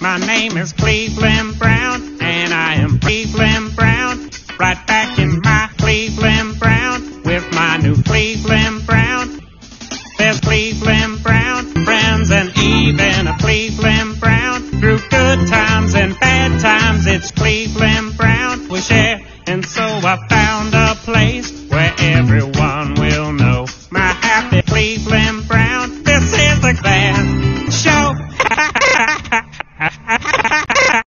My name is Cleveland Brown, and I am Cleveland Brown. Right back in my Cleveland Brown with my new Cleveland Brown. There's Cleveland Brown, friends, and even a Cleveland Brown. Through good times and bad times, it's Cleveland Brown we share. And so I found a place where everyone will know my happy Cleveland Brown. This is the glad Show.